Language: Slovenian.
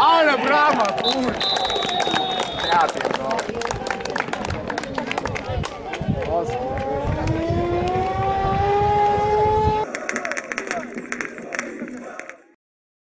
Ale brama, puš! Prijatelj, no. Oskar.